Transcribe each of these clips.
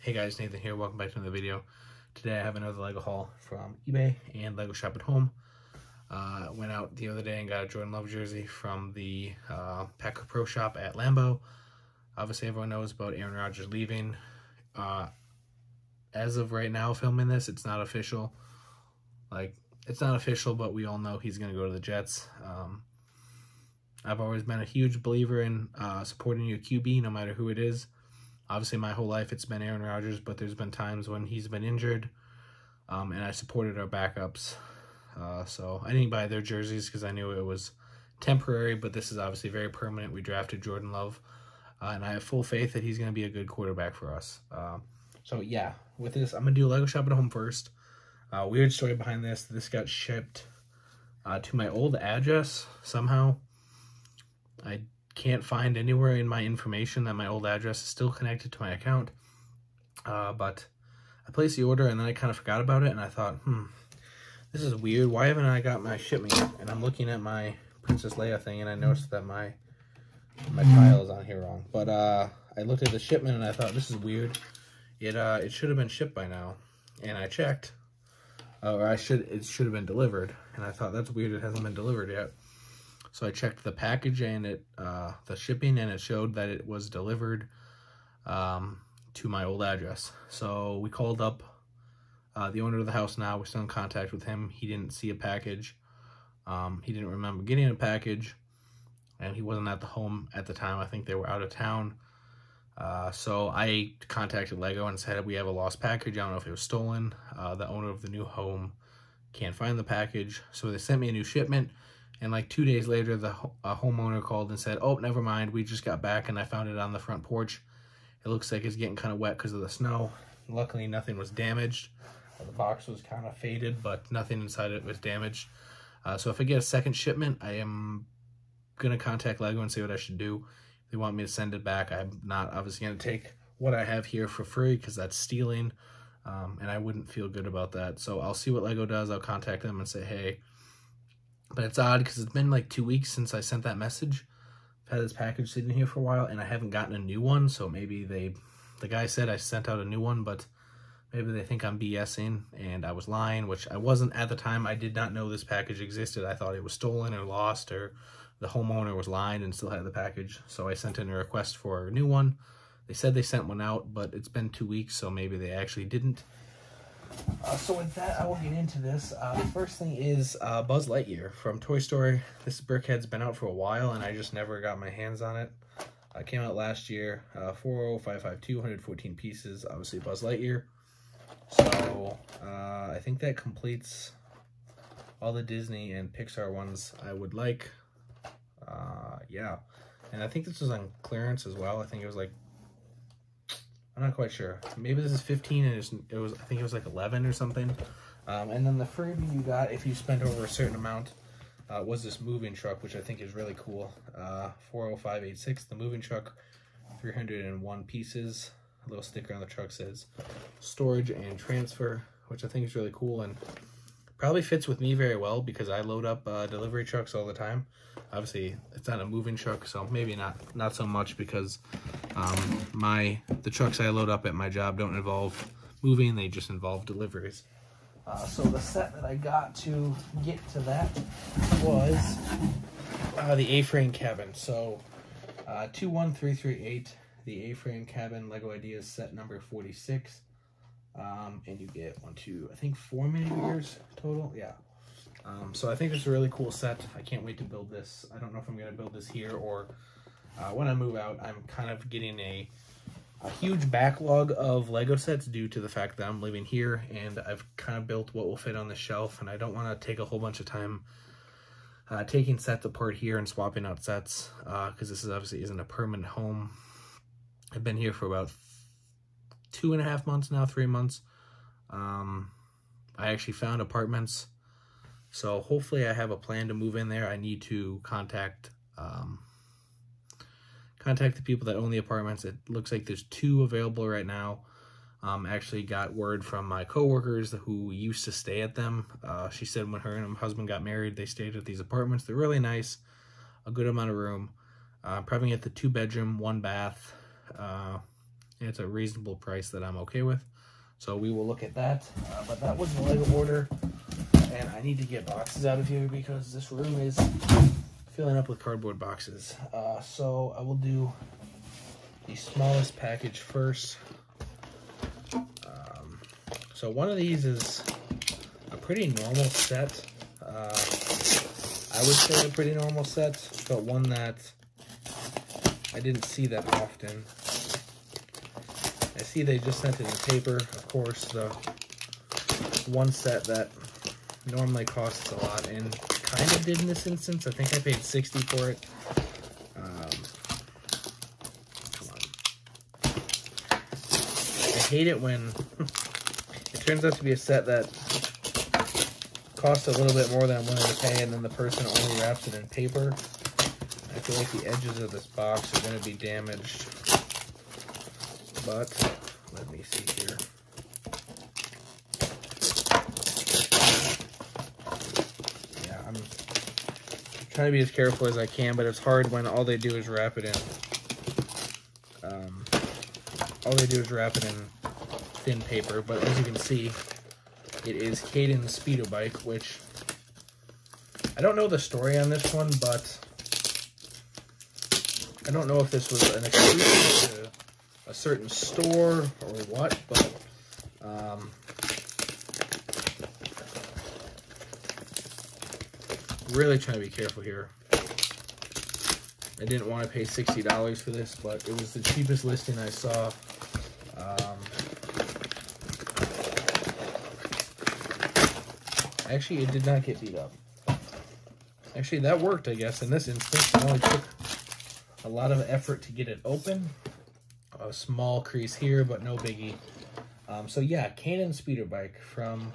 Hey guys, Nathan here. Welcome back to another video. Today I have another LEGO haul from eBay and LEGO Shop at Home. Uh, went out the other day and got a Jordan Love jersey from the uh, Packer Pro Shop at Lambeau. Obviously everyone knows about Aaron Rodgers leaving. Uh, as of right now filming this, it's not official. Like, it's not official, but we all know he's going to go to the Jets. Um, I've always been a huge believer in uh, supporting your QB, no matter who it is. Obviously, my whole life it's been Aaron Rodgers, but there's been times when he's been injured, um, and I supported our backups. Uh, so I didn't buy their jerseys because I knew it was temporary, but this is obviously very permanent. We drafted Jordan Love, uh, and I have full faith that he's going to be a good quarterback for us. Uh, so yeah, with this, I'm going to do Lego Shop at Home first. Uh, weird story behind this. This got shipped uh, to my old address somehow. I can't find anywhere in my information that my old address is still connected to my account. Uh, but I placed the order and then I kind of forgot about it and I thought, hmm, this is weird. Why haven't I got my shipment? And I'm looking at my Princess Leia thing and I noticed that my my tile is on here wrong. But uh, I looked at the shipment and I thought, this is weird. It uh, it should have been shipped by now. And I checked, uh, or I should it should have been delivered. And I thought, that's weird. It hasn't been delivered yet. So I checked the package and it, uh, the shipping, and it showed that it was delivered um, to my old address. So we called up uh, the owner of the house now. We're still in contact with him. He didn't see a package. Um, he didn't remember getting a package, and he wasn't at the home at the time. I think they were out of town. Uh, so I contacted Lego and said, we have a lost package. I don't know if it was stolen. Uh, the owner of the new home can't find the package. So they sent me a new shipment. And like two days later, the homeowner called and said, oh, never mind. We just got back and I found it on the front porch. It looks like it's getting kind of wet because of the snow. Luckily, nothing was damaged. The box was kind of faded, but nothing inside it was damaged. Uh, so if I get a second shipment, I am going to contact LEGO and see what I should do. If they want me to send it back, I'm not obviously going to take what I have here for free because that's stealing. Um, and I wouldn't feel good about that. So I'll see what LEGO does. I'll contact them and say, hey, but it's odd because it's been like two weeks since I sent that message. I've had this package sitting here for a while and I haven't gotten a new one. So maybe they, the guy said I sent out a new one, but maybe they think I'm BSing and I was lying, which I wasn't at the time. I did not know this package existed. I thought it was stolen or lost or the homeowner was lying and still had the package. So I sent in a request for a new one. They said they sent one out, but it's been two weeks, so maybe they actually didn't. Uh, so with that, I will get into this. Uh, the first thing is uh, Buzz Lightyear from Toy Story. This brickhead's been out for a while, and I just never got my hands on it. It came out last year, uh, 40552, 114 pieces, obviously Buzz Lightyear. So uh, I think that completes all the Disney and Pixar ones I would like. Uh, yeah, and I think this was on clearance as well. I think it was like I'm not quite sure. Maybe this is 15 and it was, I think it was like 11 or something. Um, and then the freebie you got if you spent over a certain amount uh, was this moving truck, which I think is really cool. Uh, 40586, the moving truck, 301 pieces. A little sticker on the truck says storage and transfer, which I think is really cool and probably fits with me very well because I load up uh, delivery trucks all the time. Obviously, it's not a moving truck, so maybe not not so much because um, my the trucks I load up at my job don't involve moving; they just involve deliveries. Uh, so the set that I got to get to that was uh, the A-frame cabin. So uh, 21338, the A-frame cabin Lego Ideas set number 46. Um, and you get one, two, I think four mini gears total. Yeah. Um, so I think it's a really cool set. I can't wait to build this. I don't know if I'm going to build this here or uh, when I move out. I'm kind of getting a, a huge backlog of Lego sets due to the fact that I'm living here and I've kind of built what will fit on the shelf and I don't want to take a whole bunch of time uh, taking sets apart here and swapping out sets because uh, this is obviously isn't a permanent home. I've been here for about two and a half months now, three months. Um, I actually found apartments so hopefully I have a plan to move in there. I need to contact um, contact the people that own the apartments. It looks like there's two available right now. Um, actually got word from my coworkers who used to stay at them. Uh, she said when her and her husband got married, they stayed at these apartments. They're really nice, a good amount of room. Uh, probably at the two bedroom, one bath. Uh, It's a reasonable price that I'm okay with. So we will look at that. Uh, but that was the Lego order. And I need to get boxes out of here because this room is filling up with cardboard boxes. Uh, so I will do the smallest package first. Um, so one of these is a pretty normal set. Uh, I would say a pretty normal set, but one that I didn't see that often. See they just sent it in paper, of course, the one set that normally costs a lot and kind of did in this instance. I think I paid 60 for it. Um, come on. I hate it when it turns out to be a set that costs a little bit more than I'm willing to pay and then the person only wraps it in paper. I feel like the edges of this box are going to be damaged. But, let me see here. Yeah, I'm trying to be as careful as I can, but it's hard when all they do is wrap it in. Um, all they do is wrap it in thin paper, but as you can see, it is Kanan Speeder Bike, which I don't know the story on this one, but I don't know if this was an exclusive to a certain store or what, but um, really trying to be careful here. I didn't want to pay $60 for this, but it was the cheapest listing I saw. Um, actually, it did not get beat up. Actually, that worked, I guess, in this instance. It only took a lot of effort to get it open. A small crease here, but no biggie. Um, so yeah, Kanan speeder bike from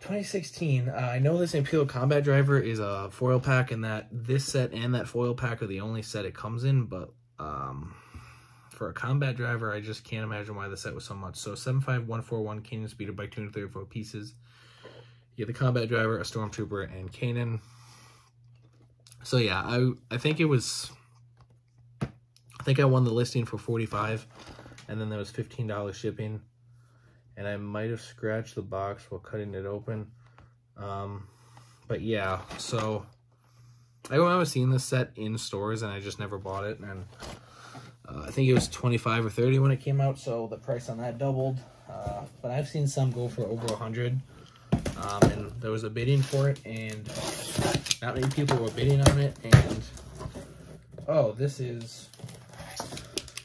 2016. Uh, I know this Imperial Combat Driver is a foil pack and that this set and that foil pack are the only set it comes in, but um, for a Combat Driver, I just can't imagine why the set was so much. So 75141 Kanan speeder bike, 234 pieces. You get the Combat Driver, a Stormtrooper, and Kanan. So yeah, I I think it was I think I won the listing for 45 and then there was $15 shipping and I might have scratched the box while cutting it open. Um, but yeah, so I remember seeing this set in stores and I just never bought it and uh, I think it was 25 or 30 when it came out, so the price on that doubled. Uh, but I've seen some go for over 100 um, and there was a bidding for it and not many people were bidding on it and oh this is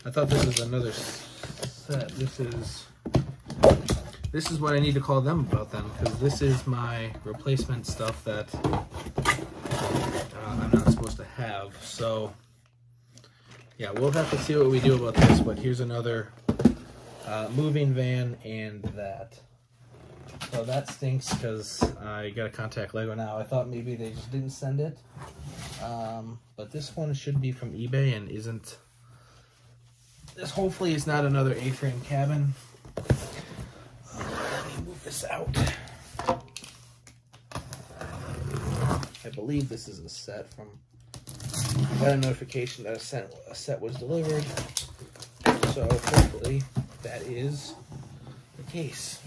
I thought this was another set this is this is what I need to call them about then because this is my replacement stuff that uh, I'm not supposed to have so yeah we'll have to see what we do about this but here's another uh, moving van and that so that stinks because I got to contact Lego now. I thought maybe they just didn't send it. Um, but this one should be from eBay and isn't. This hopefully is not another A-frame cabin. Uh, let me move this out. I believe this is a set from. I got a notification that a set, a set was delivered. So hopefully that is the case.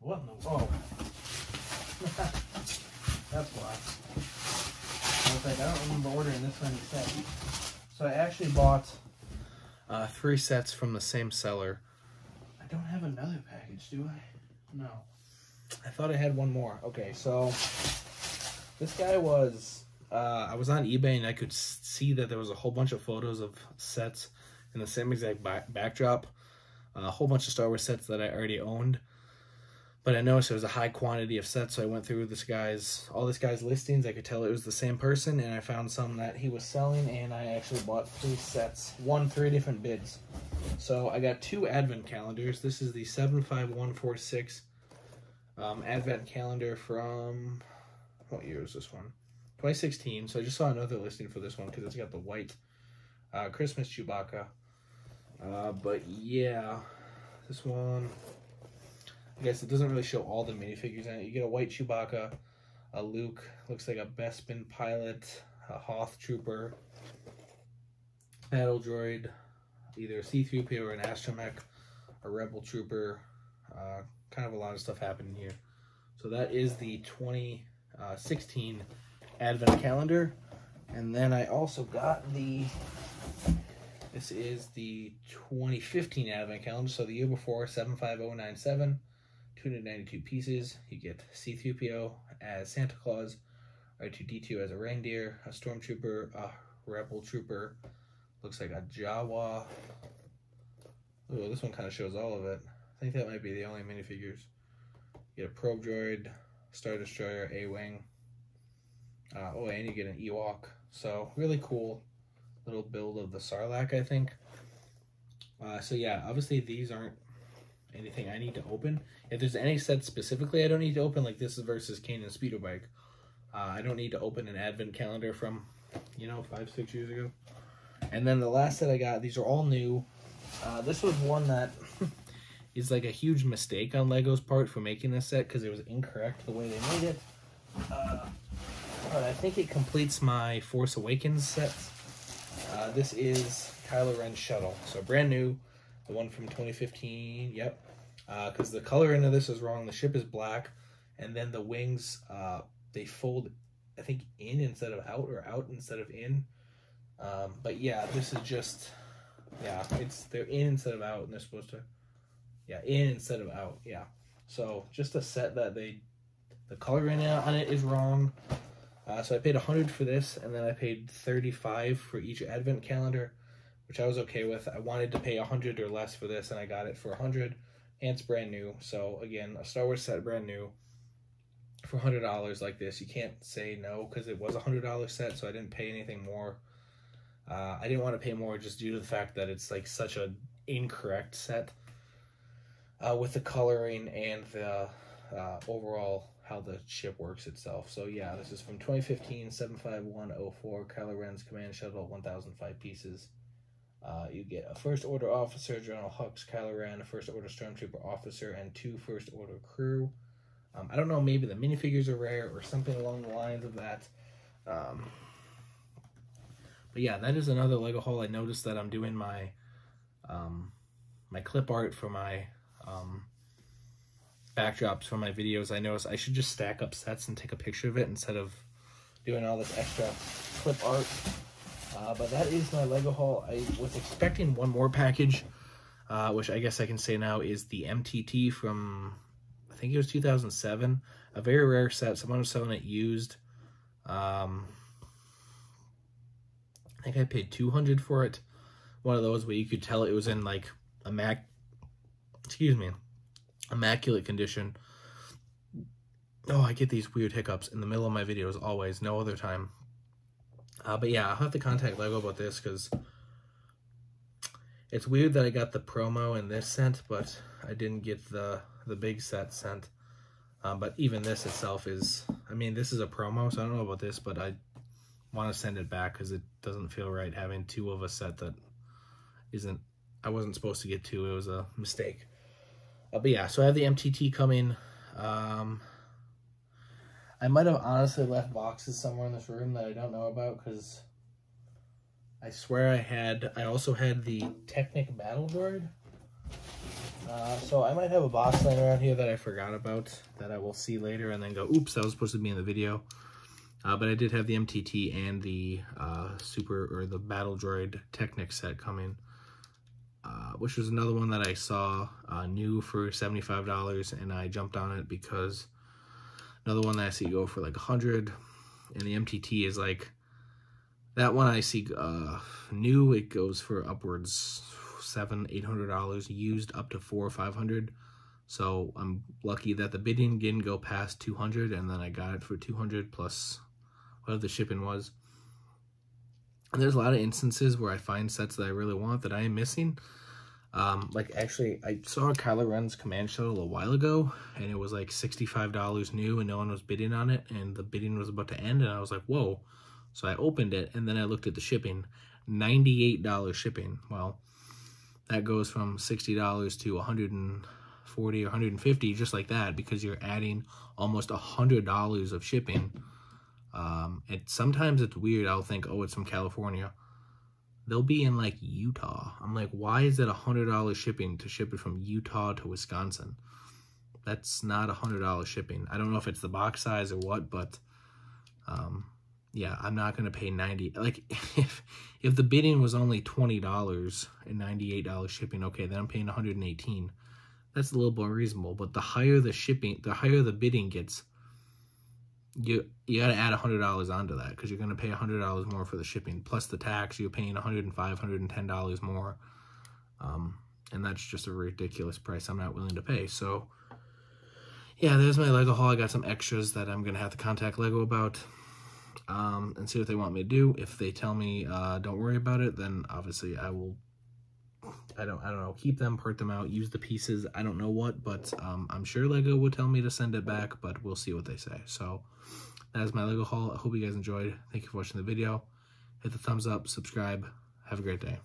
What in the oh That's why. I was like, I don't So I actually bought uh, three sets from the same seller. I don't have another package, do I? No. I thought I had one more. Okay, so this guy was uh, I was on eBay and I could see that there was a whole bunch of photos of sets in the same exact back backdrop. a whole bunch of Star Wars sets that I already owned. But I noticed there was a high quantity of sets, so I went through this guy's all this guy's listings. I could tell it was the same person, and I found some that he was selling, and I actually bought three sets, won three different bids. So I got two advent calendars. This is the 75146 um, advent calendar from what year is this one? 2016. So I just saw another listing for this one because it's got the white uh, Christmas Chewbacca. Uh, but yeah, this one I guess it doesn't really show all the minifigures in it. You get a white Chewbacca, a Luke, looks like a Bespin pilot. a Hoth Trooper, Battle Droid, either a C-3PO or an Astromech, a Rebel Trooper, uh, kind of a lot of stuff happening here. So that is the 2016 uh, Advent Calendar. And then I also got the, this is the 2015 Advent Calendar. So the year before, 75097, 292 pieces. You get C-3PO as Santa Claus, R2-D2 as a reindeer, a Stormtrooper, a Rebel Trooper, looks like a Jawa. Oh, this one kind of shows all of it. I think that might be the only minifigures. You get a Probe Droid, Star Destroyer, A-Wing. Uh, oh, and you get an Ewok. So, really cool little build of the Sarlacc, I think. Uh, so, yeah, obviously these aren't anything I need to open. If there's any sets specifically I don't need to open, like this is versus Kanan Speeder Bike, uh, I don't need to open an advent calendar from, you know, five, six years ago. And then the last set I got, these are all new. Uh, this was one that is like a huge mistake on Lego's part for making this set because it was incorrect the way they made it. Uh, but I think it completes my Force Awakens set. Uh, this is Kylo Ren's shuttle. So brand new, the one from 2015, yep. Because uh, the color of this is wrong. The ship is black, and then the wings, uh, they fold, I think, in instead of out, or out instead of in. Um, but yeah, this is just, yeah, it's they're in instead of out, and they're supposed to, yeah, in instead of out, yeah. So just a set that they, the coloring on it is wrong. Uh, so I paid 100 for this, and then I paid 35 for each advent calendar, which I was okay with. I wanted to pay 100 or less for this, and I got it for 100, and it's brand new. So again, a Star Wars set brand new for $100 like this. You can't say no because it was a $100 set, so I didn't pay anything more. Uh, I didn't want to pay more just due to the fact that it's like such an incorrect set uh, with the coloring and the uh, overall how the ship works itself. So yeah, this is from 2015 75104 Kylo Ren's Command Shuttle 1005 pieces. Uh, you get a First Order officer, General Hux, Kylo Ren, a First Order Stormtrooper officer, and two First Order crew. Um, I don't know, maybe the minifigures are rare or something along the lines of that. Um, but yeah, that is another Lego haul. I noticed that I'm doing my um, my clip art for my um, backdrops for my videos. I noticed I should just stack up sets and take a picture of it instead of doing all this extra clip art. Uh, but that is my Lego haul. I was expecting one more package, uh, which I guess I can say now is the MTT from, I think it was 2007. A very rare set. Someone was selling it used. Um, I think I paid 200 for it. One of those where you could tell it was in like a Mac, excuse me, immaculate condition. Oh, I get these weird hiccups in the middle of my videos always, no other time. Uh, but yeah, I'll have to contact LEGO about this because it's weird that I got the promo in this sent, but I didn't get the, the big set sent. Um, but even this itself is, I mean, this is a promo, so I don't know about this, but I want to send it back because it doesn't feel right having two of a set that isn't I wasn't supposed to get two. It was a mistake. Uh, but yeah, so I have the MTT coming. Um, I might have honestly left boxes somewhere in this room that I don't know about because I swear I had, I also had the Technic Battle Droid. Uh, so I might have a box laying around here that I forgot about that I will see later and then go, oops, that was supposed to be in the video. Uh, but I did have the MTT and the uh, Super or the Battle Droid Technic set coming, uh, which was another one that I saw uh, new for $75 and I jumped on it because another one that I see go for like 100 and the MTT is like, that one I see uh, new, it goes for upwards seven, eight hundred dollars used up to four or five hundred. So I'm lucky that the bidding didn't go past 200 and then I got it for 200 plus whatever the shipping was. And there's a lot of instances where I find sets that I really want that I am missing. Um, like actually, I saw Kylo Ren's Command Shuttle a little while ago, and it was like $65 new, and no one was bidding on it, and the bidding was about to end, and I was like, whoa. So I opened it, and then I looked at the shipping. $98 shipping. Well, that goes from $60 to 140 or 150 just like that, because you're adding almost $100 of shipping Um, and sometimes it's weird. I'll think, oh, it's from California. They'll be in like Utah. I'm like, why is it a hundred dollars shipping to ship it from Utah to Wisconsin? That's not a hundred dollars shipping. I don't know if it's the box size or what, but um, yeah, I'm not gonna pay ninety. Like if if the bidding was only twenty dollars and ninety eight dollars shipping, okay, then I'm paying 118. That's a little more reasonable. But the higher the shipping, the higher the bidding gets, you you got to add a hundred dollars onto that because you're going to pay a hundred dollars more for the shipping plus the tax. You're paying 105 110 dollars more, um, and that's just a ridiculous price. I'm not willing to pay. So, yeah, there's my Lego haul. I got some extras that I'm going to have to contact Lego about um, and see what they want me to do. If they tell me uh, don't worry about it, then obviously I will. I don't. I don't know. Keep them, part them out, use the pieces. I don't know what, but um, I'm sure Lego will tell me to send it back. But we'll see what they say. So that is my Lego haul. I hope you guys enjoyed. Thank you for watching the video. Hit the thumbs up, subscribe. Have a great day.